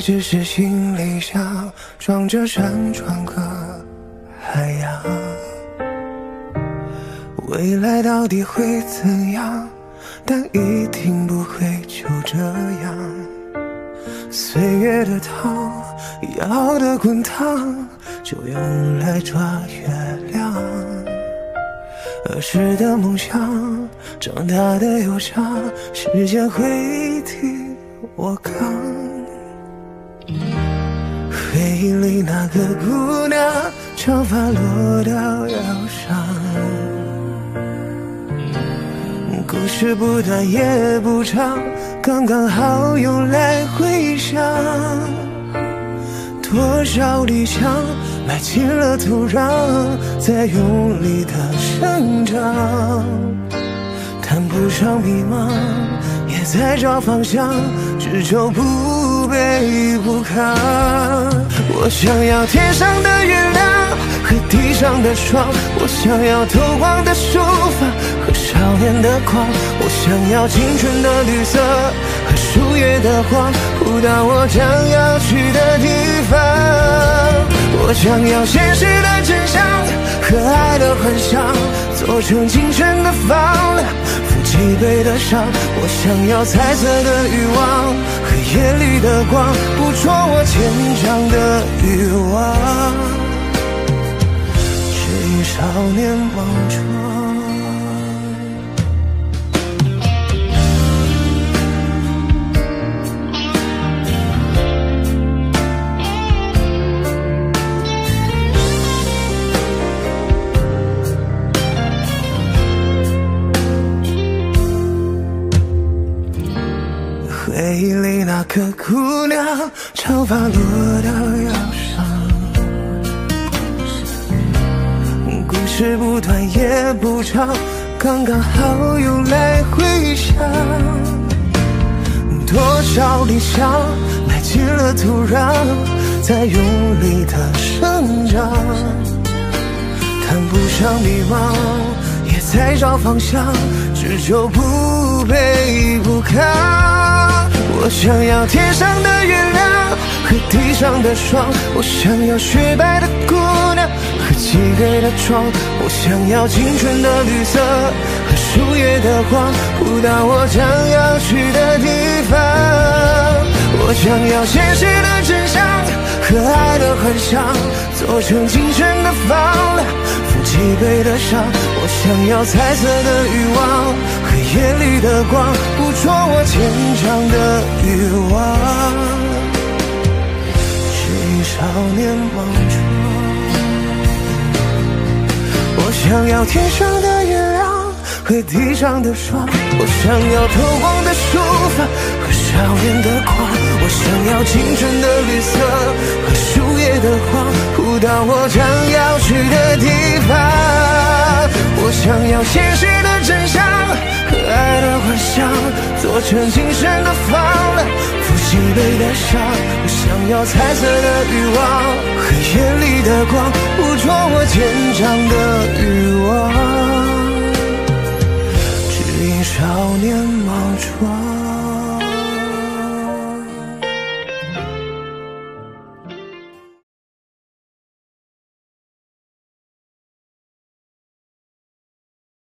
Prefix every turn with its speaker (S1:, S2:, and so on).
S1: 只是行李箱，装着山川和海洋。未来到底会怎样？但一定不会就这样。岁月的汤，要的滚烫，就用来抓月亮。儿时的梦想，长大的忧伤，时间会替我扛。记忆里那个姑娘，长发落到腰上。故事不短也不长，刚刚好用来回想。多少理想埋进了土壤，在用力的生长。谈不上迷茫，也在找方向，只求不卑不亢。我想要天上的月亮和地上的霜，我想要透光的书房和少年的狂，我想要青春的绿色和树叶的黄，铺到我将要去的地方。我想要现实的真相和爱的幻想，做成青春的房，负脊背的伤。我想要彩色的欲望和夜里的光，捕捉我坚强的欲望。指引少年莽撞。回忆里那个姑娘，长发落到腰上。故事不短也不长，刚刚好用来回想。多少理想埋进了土壤，在用力的生长。谈不上迷茫，也在找方向，只求不卑不亢。我想要天上的月亮和地上的霜，我想要雪白的姑娘和漆黑的窗，我想要青春的绿色和树叶的黄，铺到我将要去的地方。我想要现实的真相和爱的幻想，做成青春的房，负背的伤。我想要彩色的欲望和夜里的光，捕捉我坚强的欲望。指引少年莽撞。我想要天上的月亮和地上的霜，我想要透光的书房和少年的狂。我想要青春的绿色和树叶的黄，铺到我将要去的地方。我想要现实的真相和爱的幻想，做成精神的房，负脊背的伤。我想要彩色的欲望和夜里的光，捕捉我坚强的欲望，只因少年莽撞。